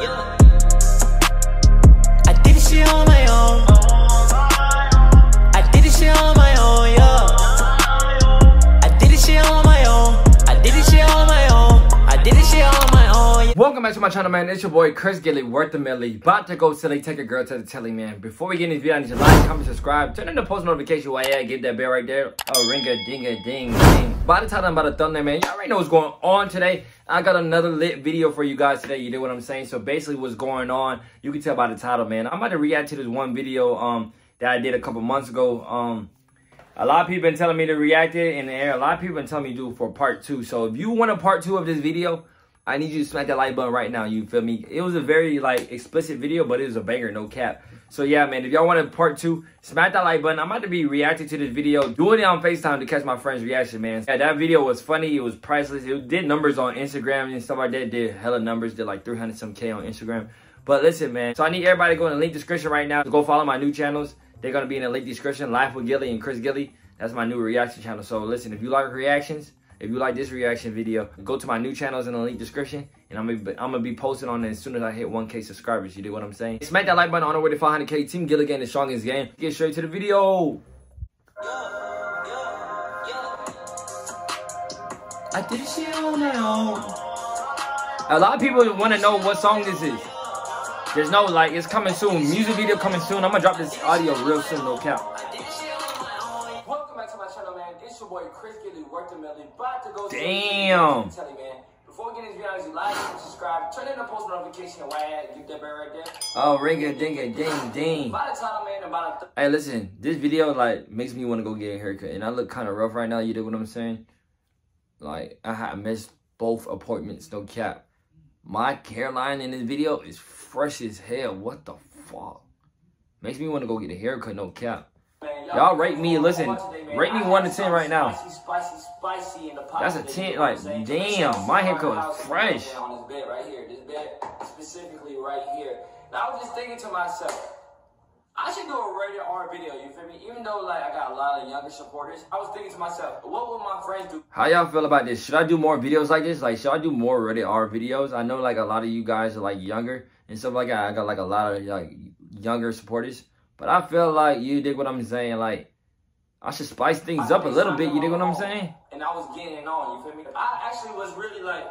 I back to my channel, man. It's your boy Chris Gilly, worth the millie. About to go silly, take a girl to the telly, man. Before we get in this video, I need you to like, comment, subscribe, turn on the post notification while at, give that bell right there. A ring a ding a ding ding. By the I'm about to thumbnail, man, y'all already know what's going on today. I got another lit video for you guys today. You know what I'm saying? So basically, what's going on? You can tell by the title, man. I'm about to react to this one video um that I did a couple months ago. Um, a lot of people been telling me to react it in the air. A lot of people been telling me to do for part two. So if you want a part two of this video, I need you to smack that like button right now. You feel me? It was a very like explicit video, but it was a banger, no cap. So yeah, man, if y'all want part two, smack that like button. I'm about to be reacting to this video, doing it on FaceTime to catch my friend's reaction, man. Yeah, that video was funny. It was priceless. It did numbers on Instagram and stuff like that. Did hella numbers. Did like 300 some K on Instagram. But listen, man. So I need everybody to go in the link description right now. To go follow my new channels. They're gonna be in the link description. Life with Gilly and Chris Gilly. That's my new reaction channel. So listen, if you like reactions, if you like this reaction video, go to my new channels in the link description, and I'm gonna be, I'm gonna be posting on it as soon as I hit 1K subscribers. You do what I'm saying? Smack that like button on the way to 500K. Team Gilligan, the strongest game. Get straight to the video. I did shit on my own. A lot of people want to know what song this is. There's no like, it's coming soon. Music video coming soon. I'm gonna drop this audio real soon, no cap. Worth the to go. Damn. You, man. Before we get into video, like, subscribe, turn in the post notification, why at, give that bell right there. Oh, ring a ding a ding ding. By the time, man, about a Hey, listen, this video like makes me want to go get a haircut, and I look kind of rough right now. You know what I'm saying? Like I had missed both appointments, no cap. My hairline in this video is fresh as hell. What the fuck? Makes me want to go get a haircut, no cap. Y'all rate me, listen, rate me one to 10 right now. That's a 10, you know what I'm like, damn, my haircut is fresh. On this bed right here, this bed specifically right here. Now I was just thinking to myself, I should do a rated R video. You feel me? Even though like I got a lot of younger supporters, I was thinking to myself, what would my friends do? How y'all feel about this? Should I do more videos like this? Like, should I do more rated R videos? I know like a lot of you guys are like younger and stuff like that. I got like a lot of like younger supporters, but I feel like you dig what I'm saying. Like, I should spice things up a little bit. You dig what I'm saying? And I was getting it on. You feel me? I actually was really like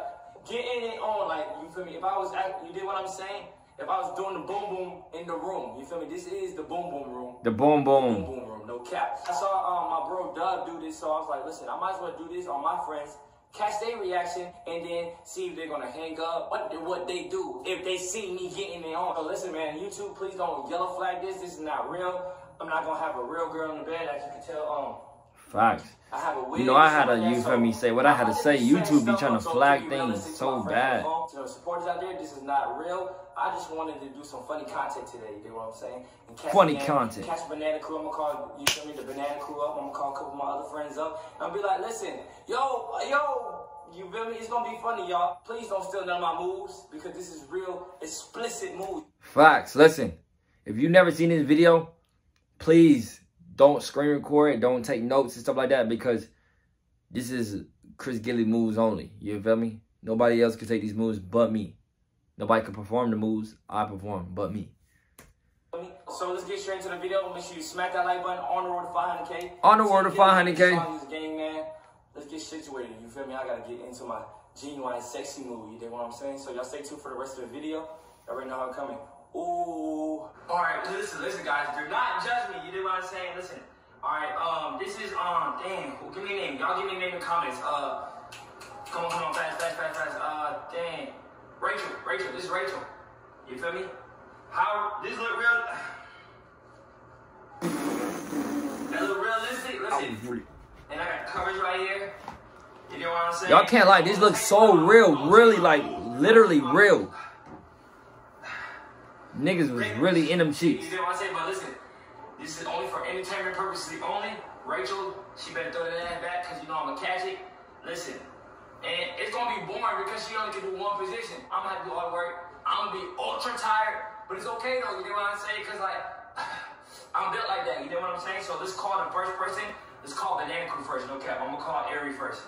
getting it on. Like you feel me? If I was, act- you did what I'm saying. If I was doing the boom boom in the room, you feel me? This is the boom boom room. The boom Boom boom. boom room, no cap. I saw um, my bro Dub do this, so I was like, listen, I might as well do this on my friends, catch their reaction, and then see if they're gonna hang up. What what they do if they see me getting it on. So listen, man, YouTube, please don't yellow flag this. This is not real. I'm not gonna have a real girl in the bed, as you can tell. Um, Facts. I have a wig. You know, I had to, you heard me, say what I had to say. YouTube be trying to flag things so bad. To the supporters out there, this is not real. I just wanted to do some funny content today. You know what I'm saying? And catch Funny Banana- content. Catch Banana Crew. I'm gonna call you feel me the Banana Crew up. I'm gonna call a couple of my other friends up. And I'll be like, listen, yo, yo. You feel me? It's gonna be funny, y'all. Please don't steal none of my moves because this is real explicit moves. Facts. Listen, if you've never seen this video, please don't screen record it. Don't take notes and stuff like that because this is Chris Gilly moves only. You feel me? Nobody else can take these moves but me. Nobody can perform the moves I perform but me. So let's get straight into the video. Make sure you smack that like button on the road to 500k. On the road to 500K. Song Gang man. Let's get situated. You feel me? I gotta get into my genuine sexy mood. You dig what I'm saying? So y'all stay tuned for the rest of the video. Y'all already know how I'm coming. Ooh. All right, listen, listen, guys. Do not judge me. You dig what I'm saying? Listen. All right. Um, this is um. Damn. Who give me a name? Y'all give me a name in the comments. Uh, come on, come on, fast, fast, fast, fast. Uh, dang. Rachel, Rachel. This is Rachel. You feel me? How this look real? That look realistic. Listen. And I got coverage right here. You know what I'm saying? Y'all can't lie. This looks so real. Really, like, literally real. Niggas was really in them cheeks. You know what I'm saying? But listen, this is only for entertainment purposes only. Rachel, she better throw that back because you know I'm gonna catch it. Listen, and it's gonna be boring because she only can do one position. I'm gonna have to do the work. I'm gonna be ultra tired, but it's okay though. You know what I'm saying? Because like I'm built like that. You know what I'm saying? So let's call the first person. Let's call Banana Crew first. No cap. I'm gonna call Airi first.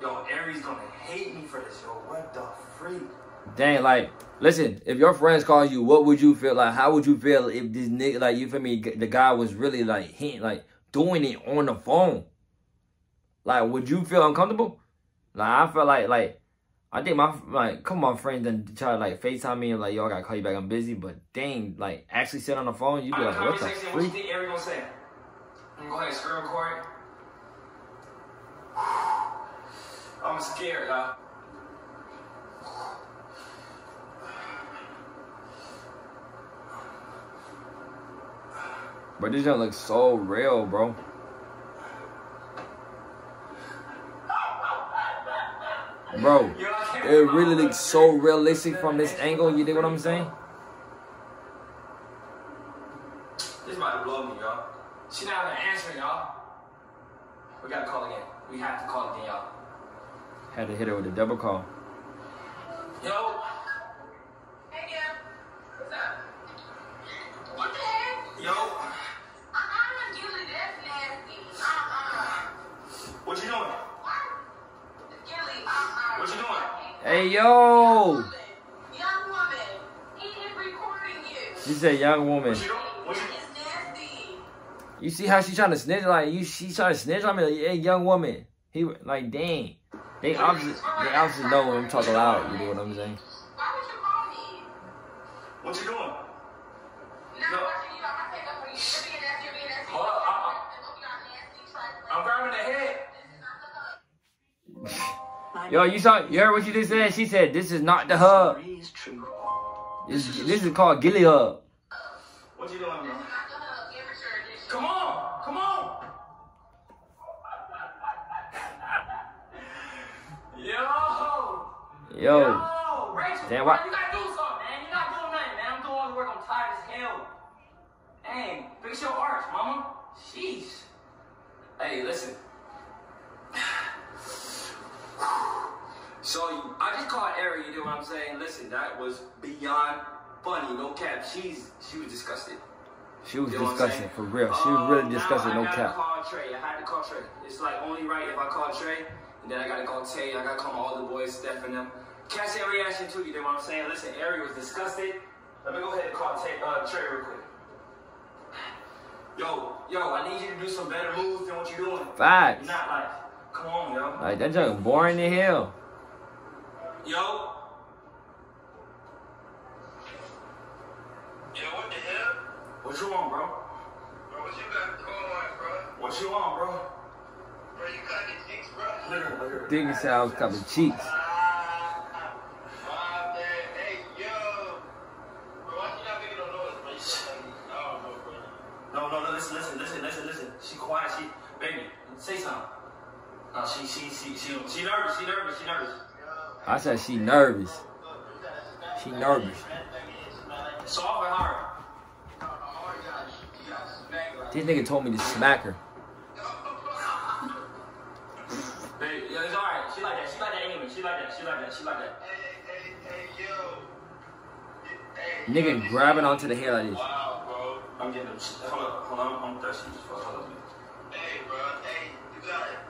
Yo, Airi's gonna hate me for this. Yo, what the freak? Dang, like, Listen, if your friends call you, what would you feel like? How would you feel if this nigga, like you feel me, the guy was really like he like doing it on the phone? Like, would you feel uncomfortable? Like, I feel like like I think my like come on friends and try to like FaceTime me and like yo I gotta call you back I'm busy but dang like actually sit on the phone you be like what the What you think gonna say? I'm gonna go ahead and screen record. I'm scared, y'all. but this don't look so real bro bro Yo, I can't it really looks so realistic from this angle you dig what I'm saying This about to blow me, y'all. She not even answering, y'all. We gotta call again. We have to call again, y'all. had to hit her with a double call Yo, Hey, Gab. What's up? What the heck? yo, Uh-uh, Gilly, that's nasty. Uh-uh. what you doing? Gilly, uh-uh. What you doing? Hey yo Woman, Young woman, he is recording you. she said young woman you doing? What you It's nasty. You see how she trying to snitch? Like you, she trying to snitch on me. Like, hey, young woman. He like, dang. They obviously, they obviously know when I'm talking loud. You know what I'm saying? Yo, you saw, you heard what she just said? She said, "This is not the hub. is true. This, this is called Gilly Hub." What you doing, bro? This is not the hook. Come on, come on. Yo, Yo, yo, Rachel, Damn, bro, what- you gotta do something, man. You're not doing nothing, man. I'm doing all the work. I'm tired as hell. Dang, fix your arch, mama. Jeez. Hey, listen. So I just called Airi, you know what I'm saying? Listen, that was beyond funny, no cap. She's she was disgusted. she was You know disgusting for real. She was really Um, disgusting, now no cap. call Trey. I had to call Trey. It's like only right if I call Trey, and then I gotta call Tay. I gotta call my older boys, Steph and them. Catch their reaction too. You know what I'm saying? Listen, Airi was disgusted. Let me go ahead and call Tay, uh, Trey real quick. Yo, yo, I need you to do some better moves than what you're doing. Facts. Not like, come on, yo. Like that junk boring in hell. Yo. Yo, what the hell? What you want, bro? Bro, what you got going, bro? What you want, bro? Bro, you got the cheeks, bro? Look at look at Diggy said I was cupping cheeks. I said she nervous. She nervous. This nigga told me to smack her. Nigga grabbing onto the hair like this. I'm getting them. Hold up, hold on, I'm thirsty. Hold up. Hey, bro. Hey, you got it.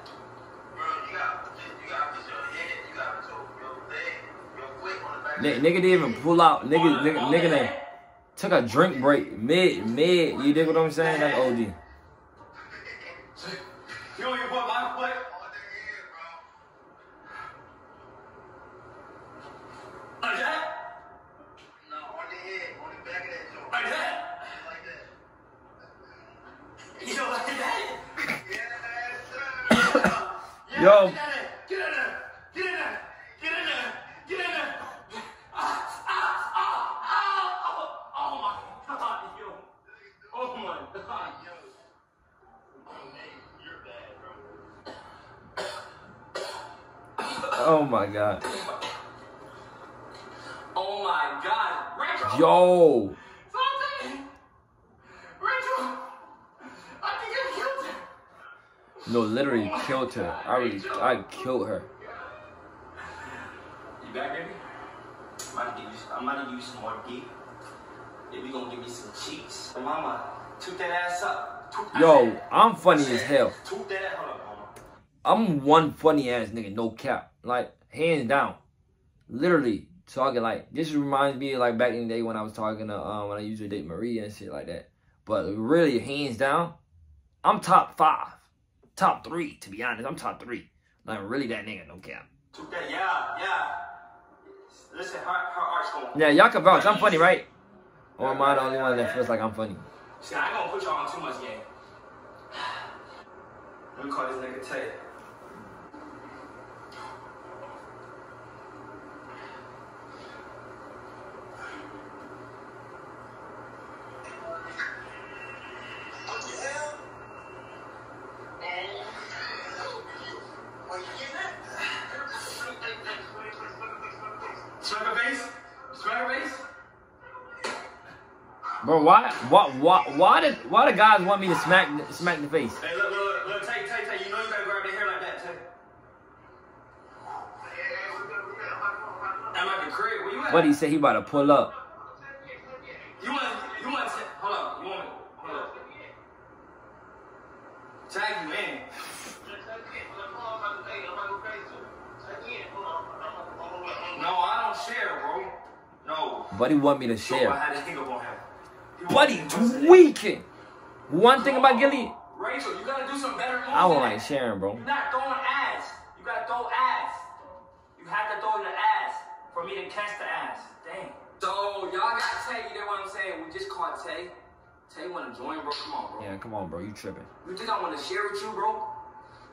Nigga, nigga didn't even pull out. Nigga, nigga, nigga done took a drink break mid, mid. You dig what I'm saying? That's OD. You want your butt, my butt? On the head, bro. Like that? No, on the head, on the back of that joint. Like that? Like that. You know, like that? Yes, sir. Yeah, Yo. Get in there, get in there, get in there, get in there, get in there. Ah, ah, ah, ah, oh, oh my God, yo. Oh my God. Yo. Bro, hey, you're bad, bro. Oh my god. Oh my God, Rachel. Yo. Something. Rachel. I think I killed her. No, literally killed her. I really, I killed her. You back, baby? I'm about to give you, I'm about to give you some more deep. Then we gonna give you some cheeks. Mama, toot that ass up. Toot Yo. I'm funny as hell. Toot that ass. Hold up, mama. I'm one funny ass nigga, no cap. Like, hands down. Literally, talking like this reminds me of like back in the day when I was talking to um when I used to date Maria and shit like that. But really, hands down, I'm top five, top three to be honest. I'm top three. Like really, that nigga no cap. Yeah, yeah. Listen, her, her art's going. Yeah, y'all can vouch. I'm funny, right? Or am I the only one that feels like I'm funny? See, I ain't gonna put y'all on too much game. Let me call this nigga Tay. Bro, why, why, why, why did, why the guys want me to smack, smack the face? Hey, look, look, look, Tay, Tay, you know you gotta grab their hair like that, Tay. I'm at the crib, where you at? What he said he about to pull up. You want, you want, hold up, you want me, hold up. Tag you in. No, I don't share, bro. No. Buddy want me to share. Buddy want me tweaking. One thing about Gilly, Rachel, you gotta do some better moves. I don't like sharing, bro. You're not throwing ass. You gotta throw ass. You have to throw the ass for me to catch the ass. Dang. So y'all got Tay, you know what I'm saying? We just caught Tay. Tay wanna join, bro. Come on, bro. Yeah, come on, bro. You tripping. You think I wanna share with you, bro?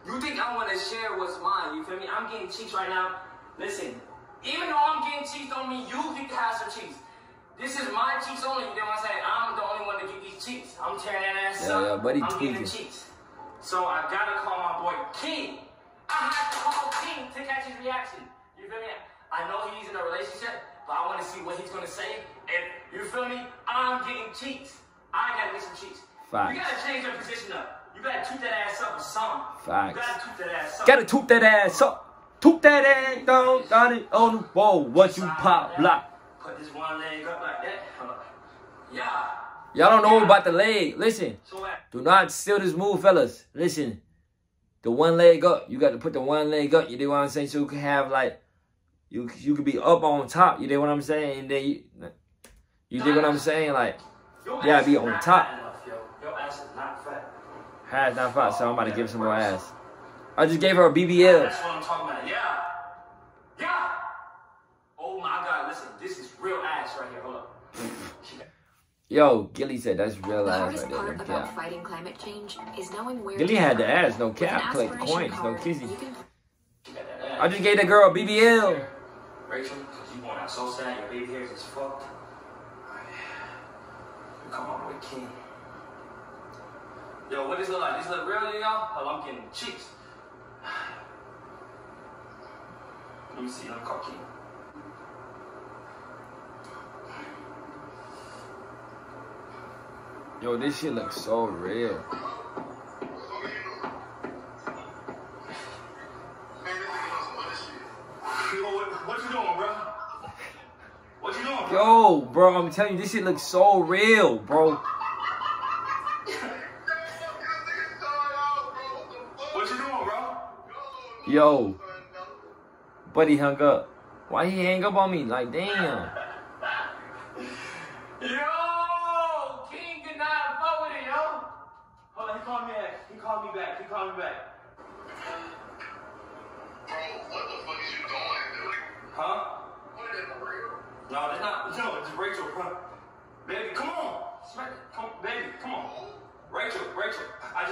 You think I wanna share what's mine? You feel me? I'm getting cheeks right now. Listen, even though I'm getting cheeks on me, you get to have some cheeks. This is my cheeks only, you know what I'm saying? I'm the only one to get these cheeks. I'm tearing that ass Yeah, up. yeah, buddy I'm getting tweaking. the cheeks. So I gotta call my boy King. I have to call King to catch his reaction. You feel me? I know he's in a relationship, but I wanna see what he's gonna say. If you feel me, I'm getting cheeks. I gotta get some cheeks. Facts. You gotta change your position up. You gotta toot that ass up with some. Facts. You gotta toot that ass up. Gotta toot that ass up. Toot that ass down, down it on the wall. What you pop block. Put this one leg up like that. Yeah. Y'all don't know about the leg. Listen, do not steal this move, fellas. Listen, the one leg up. You got to put the one leg up. You know what I'm saying? So you can have like, you you could be up on top. You know what I'm saying? And then you, you dig what I'm saying? Like, Yeah, ass be on top. fat enough, yo. Your ass is not fat. has not fought, so I'm about to give some more ass. I just gave her a BBL. That's what I'm talking about. Yeah. Yeah. Oh my God. Listen, this is real ass right here. Hold up. Yo, Gilly said that's real The ass hardest right part No about cap. fighting climate change is knowing where Gilly to had the ass, no cap. Collect the coins, no card, kissing. you can You got that ass. I just gave that girl a BBL. Rachel, because you going out so sad, your baby hairs is fucked. Come on, boy, King. Yo, what is does it look like? This look real to y'all? Oh, I'm getting cheeks. Let me see. Let me call King. Yo, this shit looks so real. Yo, bro? I'm telling you, this shit looks so real, bro? Yo, buddy hung up. Why he hang up on me? Like, damn.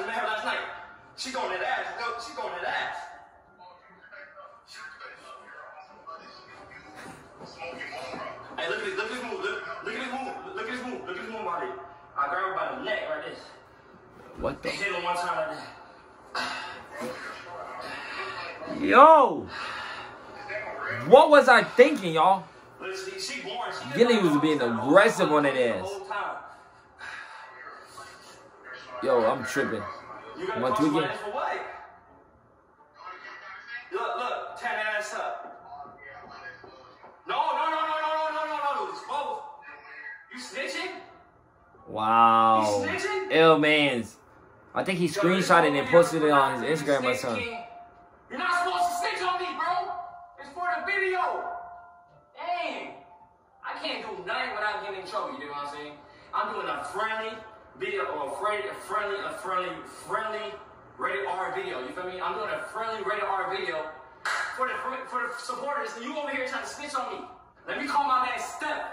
Just met her last night. She going to that ass. Yo, she going to that ass. Hey, look at this. Look at this move. Look, look at this move. Look at this move. Look at this move right here. I grab her by the neck right this. What the? Hit her one time like that. Yo, what was I thinking, y'all? Look, she, she born. She Gilly was being aggressive oh, on that ass. Yo, I'm tripping. Want cost tweaking? ass for what? Look, look, tear that ass up. No, no, no, no, no, no, no, no, no. It's both. You snitching? Wow. You snitching? L man's. I think he screenshotted and posted it on his Instagram or something. You're not supposed to snitch on me, bro. It's for the video. Damn. I can't do nothing without getting in trouble. You know what I'm saying? I'm doing a friendly video or a friendly, a friendly, a friendly, friendly rated R video. You feel me? I'm doing a friendly rated R video for the for the supporters. And you over here trying to snitch on me. Let me call my man Steph.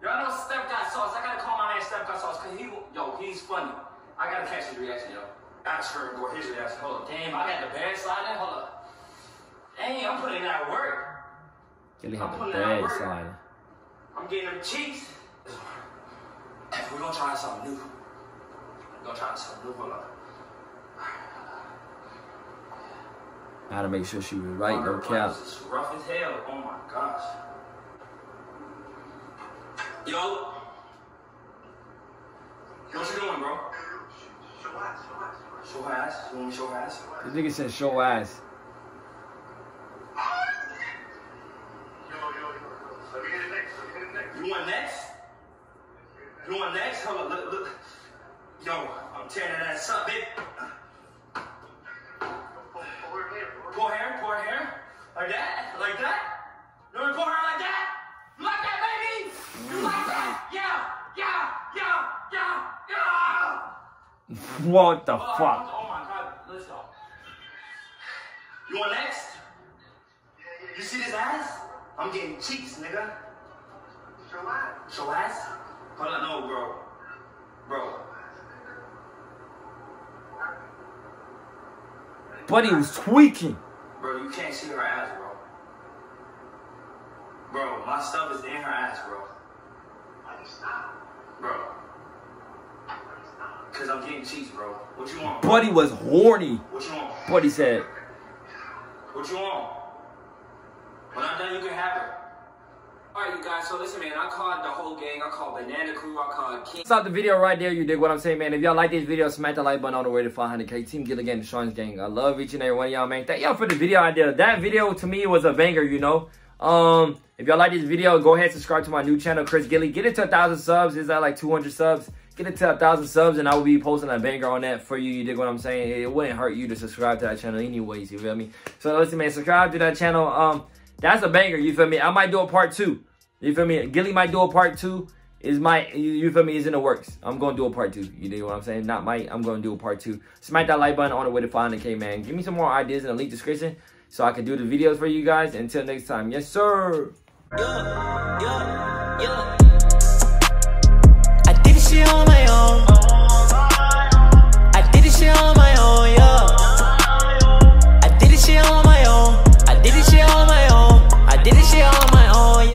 Y'all know Steph got sauce. I gotta call my man Steph got sauce because he, yo, he's funny. I gotta catch his reaction, yo. Ask her or his reaction. Hold up. Damn, I got the bad sliding. Hold up. Dang, I'm putting that work. Had I'm the bad work. side. I'm getting them cheeks. We're gonna try something new. Gonna try something new. Hold up. I had to make sure she was right, no cap. Rough as hell. Oh my gosh. Yo. What you doing, bro? Show ass. You want me to show ass? This nigga said show ass. You want next? You want next? Hold on, look, look. Yo, I'm tearing that ass up, baby. Pull hair, pull hair. Like that, like that. You want me to pull hair like that? You like that, baby? You like that? Yeah, yeah, yeah, yeah, yeah. What the Oh, oh fuck? Oh my god, let's go. You want next? You see this ass? I'm getting cheeks, nigga. Show ass? Hold on, no, bro. Bro. Buddy was tweaking. Bro, you can't see her ass, bro. Bro, my stuff is in her ass, bro. Bro. Cause I'm getting cheeks, bro. What you want? bro? Buddy was horny. What you want? Buddy said, What you want? When I'm done, you can have it. Alright, you guys, so listen, man, I called the whole gang. I called Banana Crew. I called King. Stop the video right there. You dig what I'm saying, man. If y'all like this video, smack the like button on the way to 500k. Team Gilligan, Sean's gang. I love each and every one of y'all, man. Thank y'all for the video idea. That video to me was a banger, you know. Um, if y'all like this video, go ahead subscribe to my new channel, Chris Gilly. Get it to a thousand subs. Is that like 200 subs? Get it to a thousand subs, and I will be posting a banger on that for you. You dig what I'm saying? It wouldn't hurt you to subscribe to that channel, anyways. You feel me? So listen, man, subscribe to that channel. Um, that's a banger. You feel me? I might do a part two. You feel me? Gilly might do a part two. Is my you, you feel me? Is in the works. I'm gonna do a part two. You know what I'm saying? Not might. I'm gonna do a part two. Smack that like button on the way to 500k, man. Give me some more ideas in the link description so I can do the videos for you guys. Until next time, yes sir. Yeah, yeah, yeah.